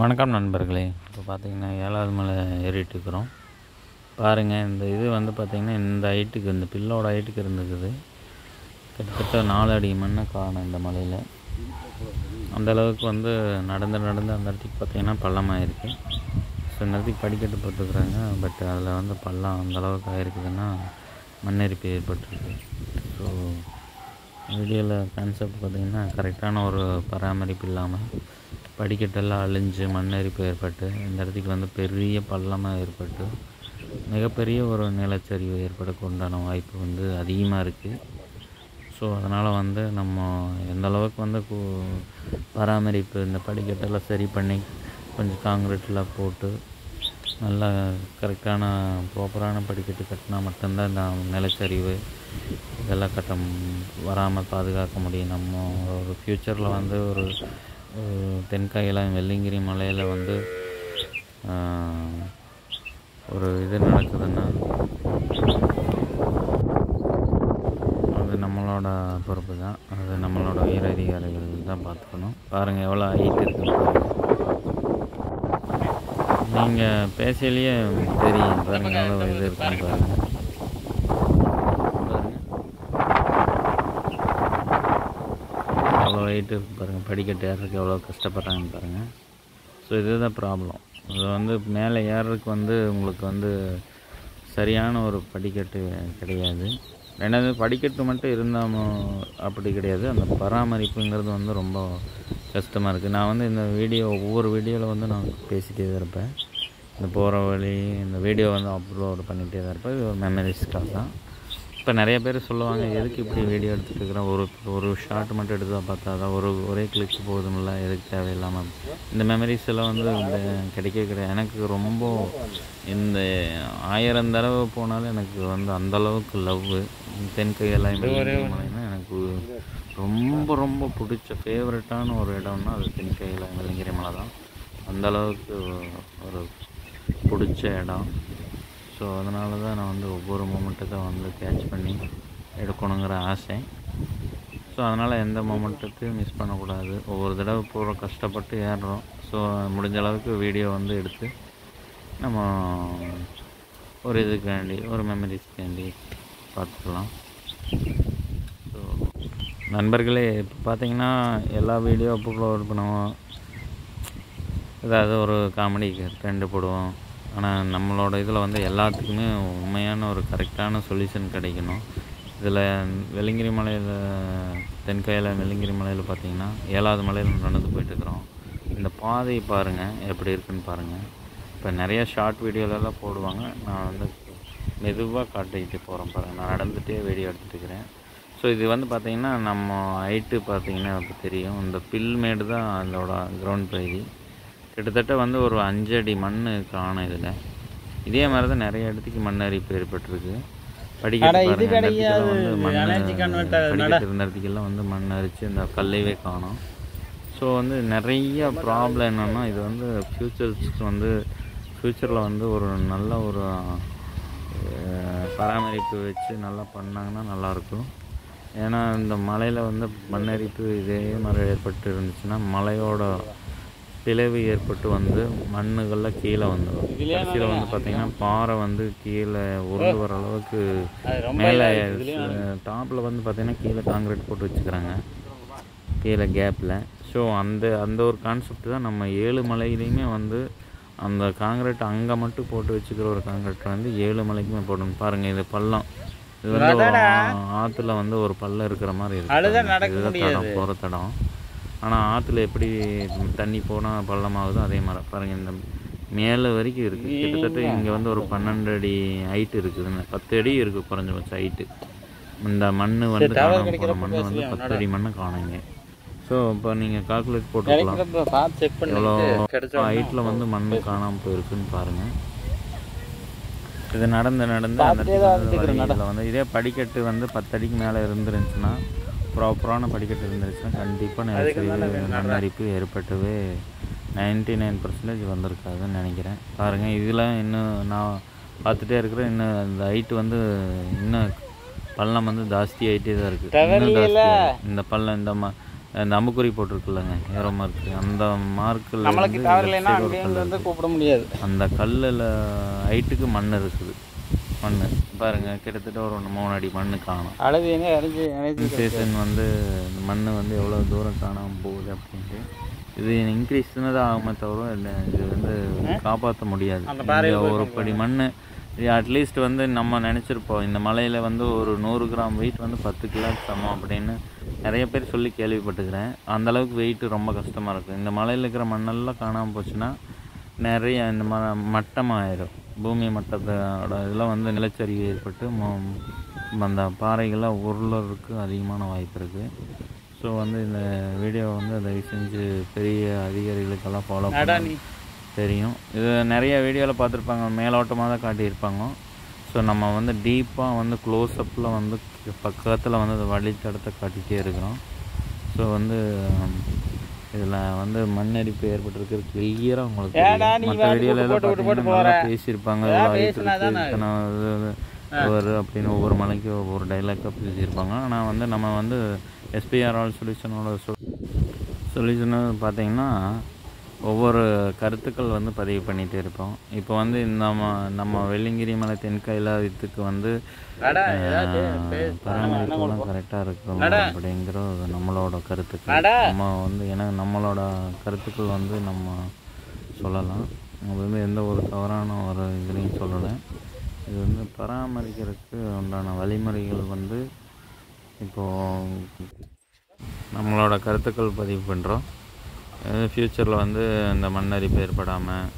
வணக்கம் நண்பர்களே. இப்போ பார்த்தீங்கன்னா ஏழாவது மலை ஏறிட்டு இருக்கிறோம். பாருங்கள் இந்த இது வந்து பார்த்திங்கன்னா இந்த ஹைட்டுக்கு இந்த பில்லோட ஹைட்டுக்கு இருந்துக்குது. கிட்டத்தட்ட நாலு அடி மண்ணை காணும் இந்த மலையில். அந்தளவுக்கு வந்து நடந்து நடந்து அந்த இடத்துக்கு பார்த்தீங்கன்னா பள்ளமாக ஸோ இந்த இடத்துக்கு படிக்கட்டு போட்டுருக்குறாங்க. பட் அதில் வந்து பள்ளம் அந்தளவுக்கு ஆயிருக்குதுன்னா மண்ணெரிப்பு ஏற்பட்டுருக்கு. ஸோ வீடியோவில் கான்செப்ட் பார்த்திங்கன்னா கரெக்டான ஒரு பராமரிப்பு இல்லாமல் படிக்கட்டெல்லாம் அழிஞ்சு மண்ணரிப்பு ஏற்பட்டு இந்த இடத்துக்கு வந்து பெரிய பள்ளமாக ஏற்பட்டு மிகப்பெரிய ஒரு நிலச்சரிவு ஏற்படக்கு உண்டான வாய்ப்பு வந்து அதிகமாக இருக்குது ஸோ அதனால் வந்து நம்ம எந்த அளவுக்கு வந்து கூ பராமரிப்பு இந்த படிக்கட்டெல்லாம் சரி பண்ணி கொஞ்சம் காங்கிரீட்லாம் போட்டு நல்லா கரெக்டான ப்ராப்பரான படிக்கட்டு கட்டினா மட்டும்தான் இந்த நிலச்சரிவு இதெல்லாம் கட்ட வராமல் பாதுகாக்க முடியும். நம்ம ஒரு ஃப்யூச்சரில் வந்து ஒரு தென்காயெல்லாம் வெள்ளிங்கிரி மலையில் வந்து ஒரு இது நடக்குதுன்னா அது நம்மளோட பொறுப்பு தான். அது நம்மளோட உயரதிகாரிகள் தான் பார்த்துக்கணும். பாருங்கள் எவ்வளோ ஹைட் இருக்குன்னு நீங்கள் பேசலையே தெரியும் பாருங்கள் எவ்வளோ இது இருக்குன்னு பாருங்கள் அவ்வளோ பாருங்கள் படிக்கட்டு ஏறதுக்கு எவ்வளோ கஷ்டப்படுறாங்கன்னு பாருங்கள் ஸோ இதுதான் ப்ராப்ளம் இது வந்து மேலே ஏறுறதுக்கு வந்து உங்களுக்கு வந்து சரியான ஒரு படிக்கட்டு கிடையாது. ரெண்டாவது படிக்கட்டு மட்டும் இருந்தாலும் அப்படி கிடையாது. அந்த பராமரிப்புங்கிறது வந்து ரொம்ப கஷ்டமாக இருக்குது நான் வந்து இந்த வீடியோ ஒவ்வொரு வீடியோவில் வந்து நான் பேசிகிட்டே தான் இருப்பேன். இந்த போகிற வழி இந்த வீடியோ வந்து அப்லோட் பண்ணிகிட்டே தான் இருப்பேன். இது ஒரு மெமரிஸ்க்காக தான். இப்போ நிறைய பேர் சொல்லுவாங்க எதுக்கு இப்படி வீடியோ எடுத்துட்டு இருக்கிறேன் ஒரு ஒரு ஷார்ட் மட்டும் எடுத்து பார்த்தா தான் ஒரு ஒரே கிளிக் போதுமில்ல எதுக்கு தேவையில்லாமல் இந்த மெமரிஸ் எல்லாம் வந்து இந்த கிடைக்க கிடையாது. எனக்கு ரொம்ப இந்த ஆயிரம் தடவை போனாலும் எனக்கு வந்து அந்த அளவுக்கு லவ் தென்கையெல்லாம் எனக்கு ரொம்ப ரொம்ப பிடிச்ச ஃபேவரட்டான ஒரு இடம்னா அது தென்கையில் வெள்ளங்கிரி மலை தான். அந்த அளவுக்கு ஒரு பிடிச்ச இடம். ஸோ அதனால தான் நான் வந்து ஒவ்வொரு மூமெண்ட்டை வந்து கேட்ச் பண்ணி எடுக்கணுங்கிற ஆசை. ஸோ அதனால் எந்த மூமெண்ட்டுத்தையும் மிஸ் பண்ணக்கூடாது. ஒவ்வொரு தடவை போகிற கஷ்டப்பட்டு ஏறுறோம். ஸோ முடிஞ்ச அளவுக்கு வீடியோ வந்து எடுத்து நம்ம ஒரு இதுக்காண்டி ஒரு மெமரிஸ்க்காண்டி பார்த்துக்கலாம். ஸோ நண்பர்களே இப்போ பார்த்தீங்கன்னா எல்லா வீடியோ அப்லோட் பண்ணுவோம். ஏதாவது ஒரு காமெடி ட்ரெண்டு போடுவோம். ஆனால் நம்மளோட இதில் வந்து எல்லாத்துக்குமே உண்மையான ஒரு கரெக்டான சொல்யூஷன் கிடைக்கணும். இதில் வெளிங்கிரி மலையில் தென்காயில் வெள்ளிங்கிரி மலையில் பார்த்திங்கன்னா ஏழாவது மலையில் நடந்து போயிட்டுருக்குறோம். இந்த பாதையை பாருங்கள் எப்படி இருக்குன்னு பாருங்கள் இப்போ நிறைய ஷார்ட் வீடியோலலாம் போடுவாங்க. நான் வந்து மெதுவாக காட்டிக்கிட்டு போகிறேன் பாருங்கள் நான் நடந்துகிட்டே வீடியோ எடுத்துகிட்டு இருக்கிறேன். ஸோ இது வந்து பார்த்திங்கன்னா நம்ம ஹைட்டு பார்த்தீங்கன்னா இப்போ தெரியும். இந்த பில் மேடு தான் அதோட கிரவுண்ட் பகுதி. கிட்டத்தட்ட வந்து ஒரு அஞ்சு அடி மண் காணும் இதில். இதே மாதிரி தான் நிறைய இடத்துக்கு மண் அரிப்பு ஏற்பட்டிருக்கு இடத்துக்கெல்லாம் வந்து மண் படிக்கட்டு இருந்த இடத்துக்கெல்லாம் வந்து மண் அரிச்சு இந்த கல்லையே காணும். ஸோ வந்து நிறைய ப்ராப்ளம் என்னென்னா இது வந்து ஃப்யூச்சர்ஸ்க்கு வந்து ஃப்யூச்சரில் வந்து ஒரு நல்ல ஒரு பராமரிப்பு வச்சு நல்லா பண்ணாங்கன்னா நல்லாயிருக்கும். ஏன்னா இந்த மலையில் வந்து மண்ணரிப்பு இதே மாதிரி ஏற்பட்டு இருந்துச்சுன்னா மலையோட பிளவு ஏற்பட்டு வந்து மண்ணுகள்லாம் கீழே வந்துடும் கடைசியில் வந்து பார்த்திங்கன்னா பாறை வந்து கீழே உருண்டு வர அளவுக்கு மேலே டாப்பில் வந்து பார்த்திங்கன்னா கீழே காங்கிரீட் போட்டு வச்சுக்கிறாங்க. கீழே கேப்பில் ஸோ அந்த அந்த ஒரு கான்செப்ட் தான் நம்ம ஏழு மலையிலையுமே வந்து அந்த காங்கிரீட் அங்கே மட்டும் போட்டு வச்சுக்கிற ஒரு காங்கிரீட் வந்து ஏழு மலைக்குமே போடணும். பாருங்கள் இது பள்ளம். இது வந்து ஒரு ஆ- ஆத்துல வந்து ஒரு பள்ளம் இருக்கிற மாதிரி இருக்கு. இதுதான் தடம் போகிற தடம். ஆனால் ஆற்றுல எப்படி தண்ணி போனால் பள்ளமாகுதோ அதே மாதிரி. பாருங்கள் இந்த மேலே வரைக்கும் இருக்குது கிட்டத்தட்ட இங்கே வந்து ஒரு பன்னெண்டு அடி ஹைட் இருக்குதுன்னு பத்து அடி இருக்குது குறைஞ்சபட்சம் ஹைட்டு இந்த மண் வந்து காணாம போன மண் வந்து பத்து அடி மண்ணை காணுங்க ஸோ இப்போ நீங்கள் கால்குலேட் போட்டுக்கலாம். எவ்வளோ ஹைட்டில் வந்து மண் காணாமல் போயிருக்குன்னு பாருங்கள் இது நடந்து நடந்து அந்த வந்து இதே படிக்கட்டு வந்து பத்தடிக்கு மேலே இருந்துருந்துச்சுன்னா ப்ராப்பரான படிக்கட்டு இருந்துருச்சுன்னா கண்டிப்பாக நிலச்சரிவு மண்ணரிப்பு ஏற்பட்டவே நைன்டி நைன் பர்சன்டேஜ் வந்திருக்காதுன்னு நினைக்கிறேன். பாருங்கள் இதில் இன்னும் நான் பார்த்துட்டே இருக்கிறேன். இன்னும் அந்த ஹைட்டு வந்து இன்னும் பள்ளம் வந்து ஜாஸ்தி ஆகிட்டே தான் இருக்குது இன்னும் ஜாஸ்தி ஆகும். இந்த பள்ளம் இந்த ம அந்த அம்புக்குறி போட்டிருக்குல்லங்க ஏரோ மார்க். அந்த மார்க்கில் வந்து கூப்பிட முடியாது. அந்த கல்லில் ஹைட்டுக்கு மண் இருக்குது மண் பாருங்க கிட்டத்தட்ட ஒரு மூணு அடி மண் காணும். அழுது எங்க இறஞ்சி சீசன் வந்து இந்த மண் வந்து எவ்வளோ தூரம் காணாமல் போகுது அப்படின்ட்டு. இது இன்க்ரீஸ் தான் ஆகுமே தவிர இது வந்து காப்பாற்ற முடியாது. ஒரு படி மண் அட்லீஸ்ட் வந்து நம்ம நினச்சிருப்போம். இந்த மலையில் வந்து ஒரு நூறு கிராம் வெயிட் வந்து பத்து கிலோ சமம் அப்படின்னு நிறைய பேர் சொல்லி கேள்விப்பட்டுக்கிறேன். அந்த அளவுக்கு வெயிட் ரொம்ப கஷ்டமாக இருக்கும். இந்த மலையில் இருக்கிற மண்ணெல்லாம் காணாமல் போச்சுன்னா நிறைய இந்த ம மட்டமாயிடும் பூமி மட்டத்தோட இதெல்லாம் வந்து நிலச்சரிவு ஏற்பட்டு அந்த பாறைகள்லாம் உருளறதுக்கு அதிகமான வாய்ப்பு இருக்குது ஸோ வந்து இந்த வீடியோ வந்து தயவு செஞ்சு பெரிய அதிகாரிகளுக்கெல்லாம் ஃபாலோ பண்ண தெரியும். இது நிறைய வீடியோவில் பார்த்துருப்பாங்க மேலோட்டமாக தான் காட்டியிருப்பாங்க. ஸோ நம்ம வந்து டீப்பாக வந்து க்ளோஸ்அப்பில் வந்து பக்கத்தில் வந்து அந்த வழித்தடத்தை காட்டிகிட்டே இருக்கிறோம். ஸோ வந்து இதில் வந்து மண்ணரிப்பு ஏற்பட்டிருக்கு. கிளியராக உங்களுக்கு மற்ற வந்து வீடியோல போட்டு போட்டு போட்டு பார்த்தீங்கன்னா நல்லா போற. பேசியிருப்பாங்க. ஒரு அப்படின்னு ஒவ்வொரு மலைக்கும் ஒவ்வொரு டைலாக்காக பேசியிருப்பாங்க. ஆனால் வந்து நம்ம வந்து எஸ்பிஆர் ஆல் சொல்யூஷனோட சொல் சொல்யூஷனு பார்த்தீங்கன்னா ஒவ்வொரு கருத்துக்கள் வந்து பதிவு பண்ணிகிட்டே இருப்போம். இப்போ வந்து நம்ம நம்ம வெள்ளிங்கிரி மலை தென்கைலாயத்துக்கு வந்து. பராமரிப்புலாம் கரெக்டாக இருக்கும் அப்படிங்கிற ஒரு நம்மளோட கருத்துக்கள். நம்ம வந்து ஏன்னா நம்மளோட கருத்துக்கள் வந்து நம்ம சொல்லலாம். அது வந்து எந்த ஒரு தவறான ஒரு இதுலையும் சொல்லலை. இது வந்து பராமரிக்கிறதுக்கு உண்டான வழிமுறைகள் வந்து இப்போது நம்மளோட கருத்துக்கள் பதிவு பண்ணுறோம் ஃப்யூச்சரில் வந்து இந்த மண்ணரிப்பு ஏற்படாமல்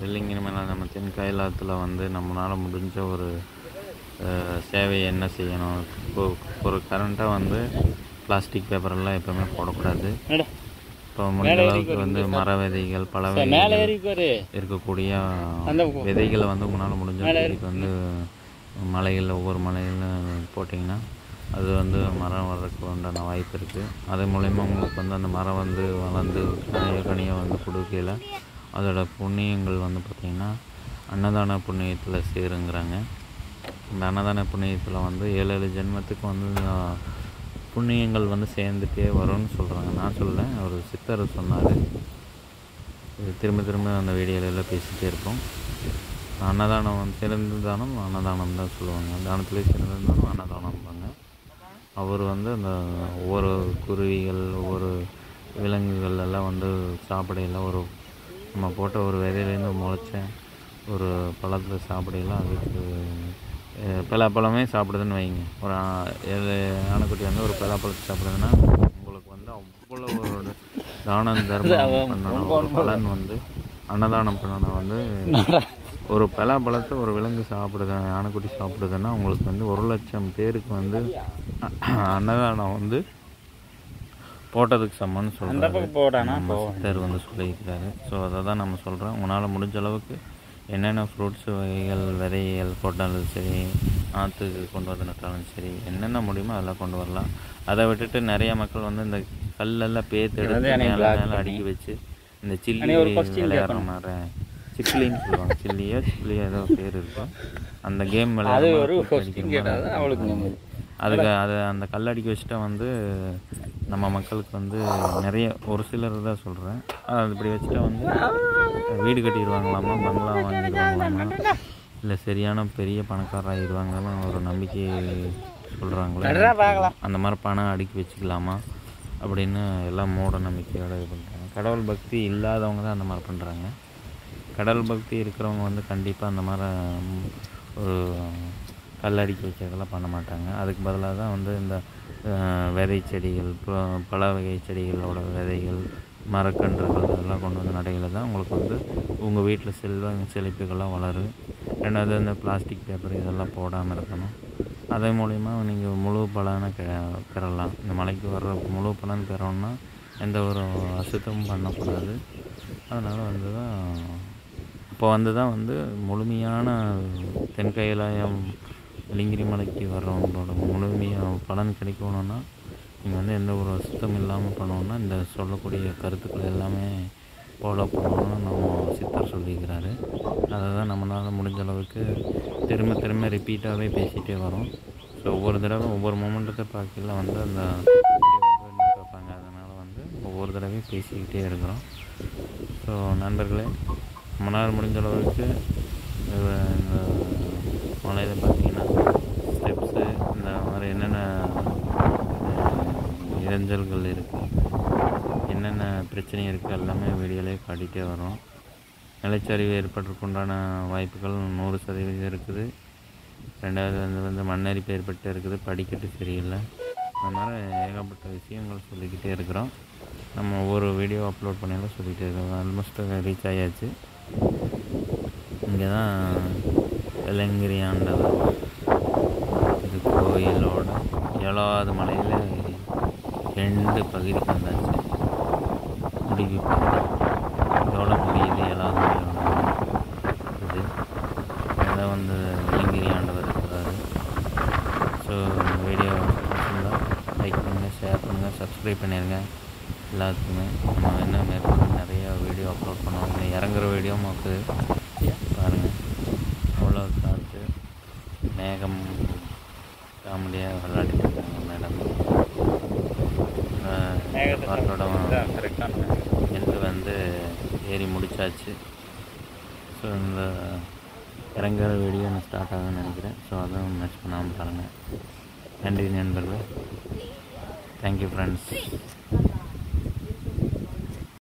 வெள்ளிங்கிரி மேலே நம்ம தென் கைலாத்தில் வந்து நம்மளால் முடிஞ்ச ஒரு சேவையை என்ன செய்யணும்? இப்போ ஒரு கரண்ட்டாக வந்து பிளாஸ்டிக் பேப்பரெல்லாம் எப்போவுமே போடக்கூடாது. இப்போ முடிஞ்ச அளவுக்கு வந்து மர விதைகள் பல இருக்கக்கூடிய விதைகளை வந்து உங்களால் முடிஞ்ச வந்து மலைகளில் ஒவ்வொரு மலைகளில் போட்டிங்கன்னா அது வந்து மரம் வர்றதுக்கு உண்டான வாய்ப்பு இருக்குது அது மூலயமா உங்களுக்கு வந்து அந்த மரம் வந்து வளர்ந்து கனிய கனிய வந்து கொடுக்கையில் அதோட புண்ணியங்கள் வந்து பார்த்திங்கன்னா அன்னதான புண்ணியத்தில் சேருங்கிறாங்க. இந்த அன்னதான புண்ணியத்தில் வந்து ஏழு ஏழு ஜென்மத்துக்கு வந்து புண்ணியங்கள் வந்து சேர்ந்துட்டே வரும்னு சொல்கிறாங்க நான் சொல்ல ஒரு சித்தர் சொன்னார். இது திரும்ப திரும்ப அந்த வீடியோலெல்லாம் பேசிகிட்டே இருப்போம். அன்னதானம் வந்து சிறந்த தானம் அன்னதானம் தான் சொல்லுவாங்க. தானத்துலேயே சிறந்த தானம் அன்னதானம்பாங்க. அவர் வந்து அந்த ஒவ்வொரு குருவிகள் ஒவ்வொரு விலங்குகள் எல்லாம் வந்து சாப்பிடையில ஒரு நம்ம போட்ட ஒரு விதையிலேருந்து முளைச்ச ஒரு பழத்தை சாப்பிடையில அதுக்கு பலாப்பழமே சாப்பிடுதுன்னு வைங்க. ஒரு ஏழு ஆனைக்குட்டி வந்து ஒரு பலாப்பழத்தை சாப்பிடுதுன்னா உங்களுக்கு வந்து அவ்வளோ ஒரு தானம் தர்மம் பண்ணணும். பலன் வந்து அன்னதானம் பண்ணணும். வந்து ஒரு பலாப்பழத்தை ஒரு விலங்கு சாப்பிடுது ஆனைக்குட்டி சாப்பிடுதுன்னா உங்களுக்கு வந்து ஒரு லட்சம் பேருக்கு வந்து அன்னதானம் வந்து போட்டதுக்கு சமம்னு நம்ம சித்தர் வந்து சொல்லியிருக்கிறாரு. ஸோ அதை தான் நம்ம சொல்கிறோம் உங்களால் முடிஞ்ச அளவுக்கு என்னென்ன ஃப்ரூட்ஸ் வகைகள் விதைகள் போட்டாலும் சரி ஆற்றுக்கு கொண்டு வந்து நட்டாலும் சரி என்னென்ன முடியுமோ அதெல்லாம் கொண்டு வரலாம். அதை விட்டுட்டு நிறைய மக்கள் வந்து இந்த கல்லெல்லாம் பேத்து எடுத்து மேலே மேலே அடுக்கி வச்சு இந்த சில்லி விளையாடுற மாதிரி. சிப்ளின்னு சொல்லுவாங்க. சில்லியோ சில்லியோ ஏதோ பேர் இருக்கும். அந்த கேம் விளையாடுற அவளுக்கு அதுக்கு அதை அந்த கல்லடிக்க வச்சுட்டா வந்து நம்ம மக்களுக்கு வந்து நிறைய ஒரு சிலர் தான் சொல்கிறேன் அது இப்படி வச்சுட்டா வந்து வீடு கட்டிடுவாங்களாமா? பங்களா வாங்கிடுவாங்களாமா? இல்லை சரியான பெரிய பணக்காரர் ஆகிடுவாங்கன்னு ஒரு நம்பிக்கை சொல்கிறாங்களே அந்த மாதிரி பணம் அடுக்கி வச்சுக்கலாமா? அப்படின்னு எல்லாம் மூட நம்பிக்கையோட இது பண்ணுறாங்க கடவுள் பக்தி இல்லாதவங்க தான் அந்த மாதிரி பண்ணுறாங்க கடல் பக்தி இருக்கிறவங்க வந்து கண்டிப்பாக அந்த மாதிரி ஒரு கல்லடிக்கி வைக்கிறதெல்லாம் பண்ண மாட்டாங்க. அதுக்கு பதிலாக தான் வந்து இந்த விதை செடிகள் பல வகை செடிகளோட விதைகள் மரக்கன்றுகள் இதெல்லாம் கொண்டு வந்து நடைகளை தான் உங்களுக்கு வந்து உங்கள் வீட்டில் செல்வ செழிப்புகள்லாம் வளரும். ரெண்டாவது இந்த பிளாஸ்டிக் பேப்பர் இதெல்லாம் போடாமல் இருக்கணும். அதன் மூலிமா நீங்கள் முழு பலனை பெ பெறலாம். இந்த மலைக்கு வர்ற முழு பலன் பெறணும்னா எந்த ஒரு அசுத்தமும் பண்ணக்கூடாது. அதனால் வந்து தான் இப்போ வந்து தான் வந்து முழுமையான தென்கைலாயம் வெள்ளிங்கிரி மலைக்கு வர்றவங்களோட முழுமையாக பலன் கிடைக்கணும்னா நீங்கள் வந்து எந்த ஒரு அசுத்தம் இல்லாமல் பண்ணோன்னா இந்த சொல்லக்கூடிய கருத்துக்கள் எல்லாமே ஃபாலோ பண்ணணும்னு நம்ம சித்தர் சொல்லியிருக்கிறாரு. அதை தான் நம்மளால் முடிஞ்ச அளவுக்கு திரும்ப திரும்ப ரிப்பீட்டாகவே பேசிகிட்டே வரோம். ஸோ ஒவ்வொரு தடவை ஒவ்வொரு மூமெண்ட்டத்தை பார்க்கல வந்து அந்த பார்ப்பாங்க அதனால் வந்து ஒவ்வொரு தடவையும் பேசிக்கிட்டே இருக்கிறோம். ஸோ நண்பர்களே நம்மளால் முடிஞ்ச அளவுக்கு இந்த மலையில் பார்த்தீங்கன்னா ஸ்டெப்ஸு இந்த மாதிரி என்னென்ன அஹ், இடைஞ்சல்கள் இருக்குது என்னென்ன பிரச்சனை இருக்குது எல்லாமே வீடியோலேயே காட்டிகிட்டே வரோம். நிலச்சரிவு உண்டான வாய்ப்புகள் நூறு சதவீதம் இருக்குது. ரெண்டாவது வந்து வந்து மண்ணரிப்பு ஏற்பட்டு இருக்குது படிக்கட்டு சரியில்லை. அந்த மாதிரி ஏகப்பட்ட விஷயங்கள் சொல்லிக்கிட்டே இருக்கிறோம். நம்ம ஒவ்வொரு வீடியோ அப்லோட் பண்ணியெல்லாம் சொல்லிகிட்டே இருக்கோம். ஆல்மோஸ்ட் ரீச் ஆயாச்சு. இங்கே தான் வெள்ளங்கிரி ஆண்டவர் இது கோயிலோட ஏழாவது மலையில் ரெண்டு பகுதிக்கு வந்தாச்சு. முடிவு பகுதி எவ்வளோ ஏழாவது மலையோட இது. அதை வந்து வெள்ளங்கிரி ஆண்டவர் இருக்கிறாரு. ஸோ வீடியோ லைக் பண்ணுங்கள் ஷேர் பண்ணுங்கள் சப்ஸ்கிரைப் பண்ணிடுங்க எல்லாத்துக்குமே நம்ம என்ன மேற்கொண்டு நிறைய வீடியோ அப்லோட் பண்ணுவோம் இன்னும் இறங்குற வீடியோ நமக்கு பாருங்கள் அவ்வளோ காற்று மேகம் காமெடியாக விளையாடிட்டு இருக்காங்க மேடம். கரெக்டான எண்டு வந்து ஏறி முடிச்சாச்சு. ஸோ இந்த இறங்குற வீடியோ எனக்கு ஸ்டார்ட் ஆகுதுன்னு நினைக்கிறேன். ஸோ அதுவும் மிஸ் பண்ணாமல் பாருங்கள் நன்றி நண்பர்களே. Thank you friends